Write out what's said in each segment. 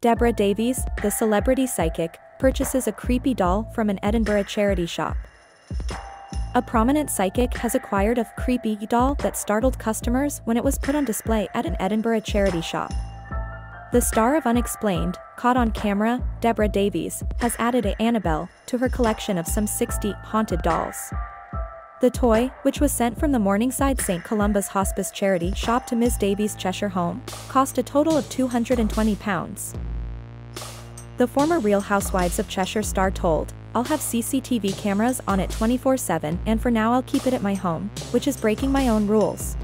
Deborah Davies, the celebrity psychic, purchases a creepy doll from an Edinburgh charity shop. A prominent psychic has acquired a creepy doll that startled customers when it was put on display at an Edinburgh charity shop. The star of Unexplained, caught on camera, Deborah Davies, has added a Annabelle to her collection of some 60 haunted dolls. The toy, which was sent from the Morningside St. Columba's Hospice charity shop to Ms. Davies' Cheshire home, cost a total of £220. The former Real Housewives of Cheshire star told, I'll have CCTV cameras on it 24-7 and for now I'll keep it at my home, which is breaking my own rules.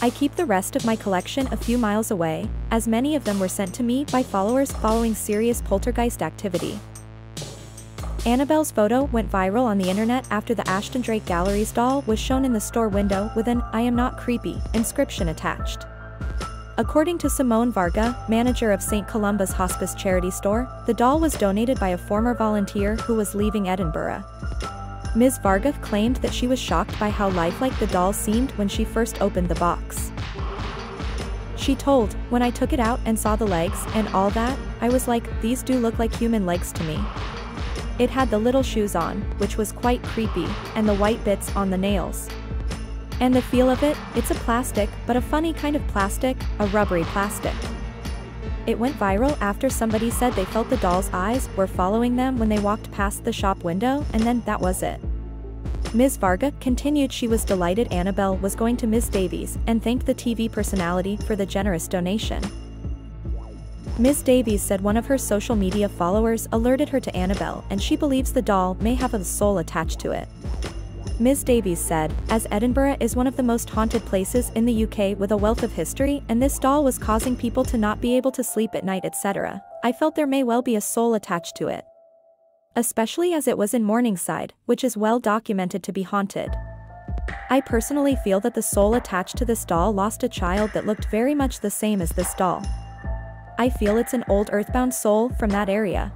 I keep the rest of my collection a few miles away, as many of them were sent to me by followers following serious poltergeist activity. Annabelle's photo went viral on the internet after the Ashton Drake Galleries doll was shown in the store window with an I am not creepy inscription attached. According to Simone Varga, manager of St. Columba's Hospice charity store, the doll was donated by a former volunteer who was leaving Edinburgh. Ms. Varga claimed that she was shocked by how lifelike the doll seemed when she first opened the box. She told, when I took it out and saw the legs and all that, I was like, these do look like human legs to me. It had the little shoes on, which was quite creepy, and the white bits on the nails. And the feel of it, it's a plastic, but a funny kind of plastic, a rubbery plastic. It went viral after somebody said they felt the doll's eyes were following them when they walked past the shop window and then that was it. Ms. Varga continued she was delighted Annabelle was going to Ms. Davies and thanked the TV personality for the generous donation. Ms. Davies said one of her social media followers alerted her to Annabelle and she believes the doll may have a soul attached to it. Ms. Davies said, as Edinburgh is one of the most haunted places in the UK with a wealth of history and this doll was causing people to not be able to sleep at night etc., I felt there may well be a soul attached to it. Especially as it was in Morningside, which is well documented to be haunted. I personally feel that the soul attached to this doll lost a child that looked very much the same as this doll. I feel it's an old earthbound soul from that area.